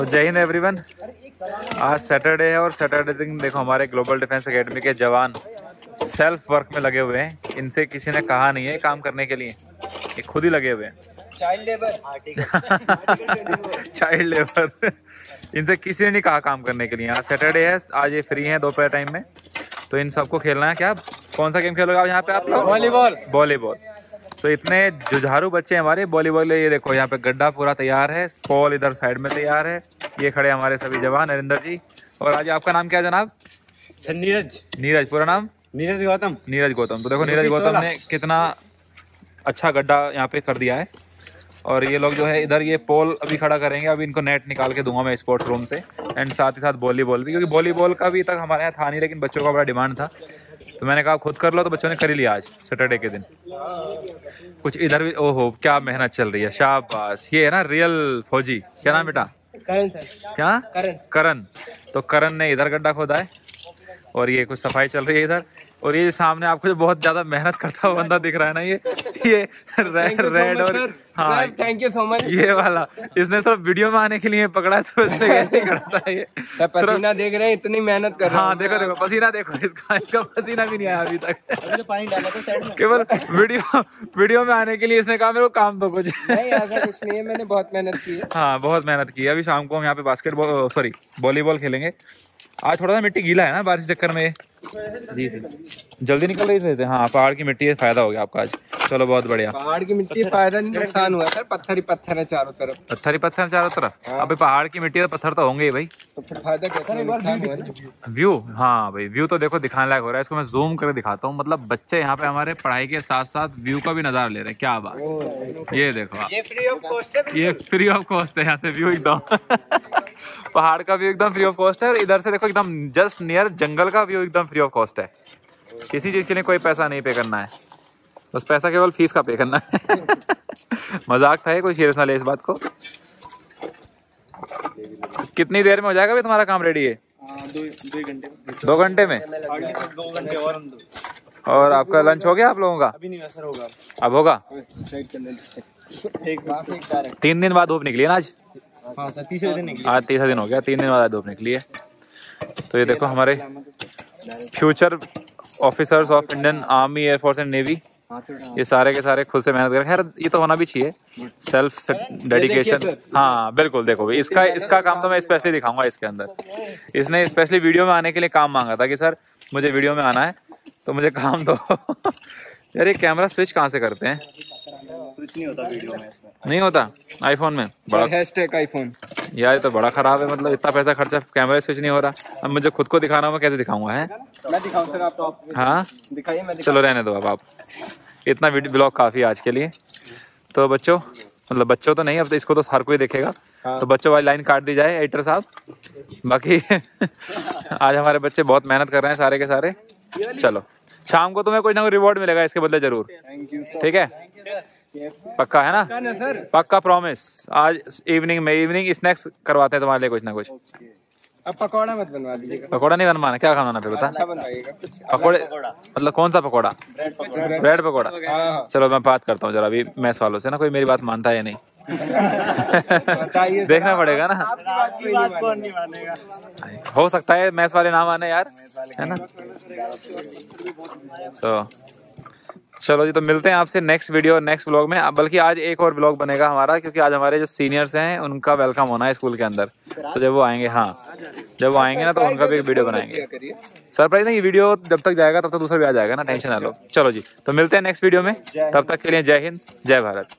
तो जय हिंद एवरीवन आज सैटरडे है और सैटरडे दिन देखो हमारे ग्लोबल डिफेंस एकेडमी के जवान सेल्फ वर्क में लगे हुए हैं। इनसे किसी ने कहा नहीं है काम करने के लिए। ये खुद ही लगे हुए हैं। चाइल्ड लेबर चाइल्ड लेबर इनसे किसी ने नहीं कहा काम करने के लिए। आज सैटरडे है आज ये फ्री है दोपहर टाइम में। तो इन सबको खेलना है क्या? कौन सा गेम खेलोगे आप यहाँ पे आप लोग? वॉलीबॉल वॉलीबॉल तो इतने जुझारू बच्चे हमारे वॉलीबॉल ये देखो यहाँ पे गड्ढा पूरा तैयार है बॉल इधर साइड में तैयार है ये खड़े हमारे सभी जवान नरेंद्र जी। और आज आपका नाम क्या है जनाब? सर नीरज। नीरज पूरा नाम? नीरज गौतम। नीरज गौतम। तो देखो नीरज गौतम ने कितना अच्छा गड्ढा यहाँ पे कर दिया है। और ये लोग जो है इधर ये पोल अभी खड़ा करेंगे अभी इनको नेट निकाल के दूँगा मैं स्पोर्ट्स रूम से एंड साथ ही साथ वॉलीबॉल भी क्योंकि वॉलीबॉल का भी तक हमारे यहाँ था नहीं लेकिन बच्चों का बड़ा डिमांड था। तो मैंने कहा खुद कर लो तो बच्चों ने कर ही लिया आज सैटरडे के दिन। कुछ इधर भी ओहो क्या मेहनत चल रही है शाबाश। ये है ना रियल फौजी। क्या नाम बेटा? करण सर। क्या? करण। करण। तो करण ने इधर गड्ढा खोदा है और ये कुछ सफ़ाई चल रही है इधर। और ये सामने आपको जो बहुत ज़्यादा मेहनत करता हुआ बंदा दिख रहा है ना ये ये रेड रेड और हाँ थैंक यू सो मच ये वाला। इसने तो वीडियो में आने के लिए पकड़ा है तो इसने कैसे करता है ये? पसीना देख रहे हैं इतनी मेहनत कर रहे हाँ देखो देखो पसीना देखो इसका इसका पसीना भी नहीं आया अभी तक। पानी डाला था साइड में। केवल वीडियो वीडियो में आने के लिए इसने कहा मेरे को काम तो कुछ नहीं ऐसा कुछ नहीं है मैंने बहुत मेहनत की है। हाँ बहुत मेहनत की है। अभी शाम को हम यहाँ पे बास्केटबॉल सॉरी वॉलीबॉल खेलेंगे। आज थोड़ा सा मिट्टी गीला है ना बारिश चक्कर में जी जी। जल्दी निकल रही है हाँ पहाड़ की मिट्टी है फ़ायदा हो गया आपका आज। चलो बहुत बढ़िया। पहाड़ की मिट्टी फ़ायदा नहीं नुकसान हुआ सर। पत्थर ही पत्थर है चारों तरफ़। पत्थर ही पत्थर हैं चारों तरफ़? अबे पहाड़ की मिट्टी तो पत्थर तो होंगे ही भाई। तो फिर फ़ायदा कैसे। व्यू हाँ? भाई व्यू तो देखो दिखाने लायक हो रहा है। इसको मैं जूम करके दिखाता हूँ। मतलब बच्चे यहाँ पे हमारे पढ़ाई के साथ साथ व्यू का भी नज़ारा ले रहे हैं। क्या बात ये देखो आप। ये फ्री ऑफ़ कॉस्ट है ये फ्री ऑफ़ कॉस्ट है यहाँ से व्यू एकदम। पहाड़ का व्यू एकदम फ्री ऑफ़ कॉस्ट है और इधर से देखो एकदम जस्ट नियर जंगल का व्यू एकदम फ्री ऑफ़ कॉस्ट है। किसी चीज़ के लिए कोई पैसा नहीं पे करना है। बस पैसा केवल फ़ीस का पे करना है। मज़ाक था ये कोई सीरियस ना ले इस बात को। कितनी देर में हो जाएगा भाई तुम्हारा काम रेडी है दो घंटे में। दो घंटे और और आपका लंच हो गया आप लोगों का? अभी नहीं असर होगा। अब होगा? एक तीन दिन बाद धूप निकली है ना आज? हाँ सर तीसरे दिन निकली। आज तीसरा दिन हो गया तीन दिन बाद धूप निकली है। तो ये देखो हमारे future officers of Indian army air force and navy ये सारे के सारे खुद से मेहनत कर खैर ये तो होना भी चाहिए। सेल्फ डेडिकेशन हाँ बिल्कुल देखो भाई इसका इसका काम तो मैं स्पेशली दिखाऊँगा इसके अंदर। इसने स्पेशली वीडियो में आने के लिए काम मांगा था कि सर मुझे वीडियो में आना है तो मुझे काम दो। यार ये कैमरा स्विच कहाँ से करते हैं? कुछ नहीं होता वीडियो में इसमें। नहीं होता? आईफोन में? बड़ा हैशटैग आईफोन यार ये तो बड़ा खराब है मतलब इतना पैसा खर्चा कैमरा स्विच नहीं हो रहा। अब मुझे खुद को दिखा दिखाना मैं कैसे दिखाऊँगा है? मैं दिखाऊँ सर आप टॉप हाँ? दिखाइए मैं चलो रहने दो अब आप। इतना वीडियो ब्लॉग काफ़ी है आज के लिए। तो बच्चों मतलब बच्चों तो नहीं अब तो इसको तो हर कोई देखेगा। हाँ। तो बच्चों वाली लाइन काट दी जाए एडिटर साहब। बाकी आज हमारे बच्चे बहुत मेहनत कर रहे हैं सारे के सारे। चलो। शाम को तुम्हें कुछ ना कुछ रिवॉर्ड मिलेगा इसके बदले ज़रूर। थैंक यू ठीक है? पक्का है ना? सर? पक्का प्रॉमिस आज इवनिंग में इवनिंग स्नैक्स करवाते हैं तुम्हारे लिए कुछ ना कुछ। अब पकौड़ा मत बनवा दीजिएगा। पकौड़ा नहीं बनवाना क्या खाना फिर बता? अच्छा पकौड़े मतलब कौन सा पकौड़ा? ब्रेड पकौड़ा। ब्रेड पकौड़ा। हाँ हाँ। चलो मैं बात करता हूँ जरा अभी मैस वालों से ना कोई मेरी बात मानता है नहीं? देखना पड़ेगा ना। आपकी बात कौन नहीं मानेगा? हो सकता है मैस वाले नाम आने यार। है ना? तो चलो जी तो मिलते हैं आपसे नेक्स्ट वीडियो नेक्स्ट ब्लॉग में। बल्कि आज एक और ब्लॉग बनेगा हमारा, क्योंकि आज हमारे जो सीनियर्स हैं, उनका वेलकम होना है स्कूल के अंदर। तो जब वो आएँगे हाँ। जब वो आएँगे ना तो उनका भी एक वीडियो बनाएँगे। सरप्राइज़ नहीं, ये वीडियो जब तक जाएगा, तब तक दूसरा भी आ जाएगा ना टेंशन ना लो। चलो जी तो मिलते हैं नेक्स्ट वीडियो में। तब तक के लिए जय हिंद, जय भारत।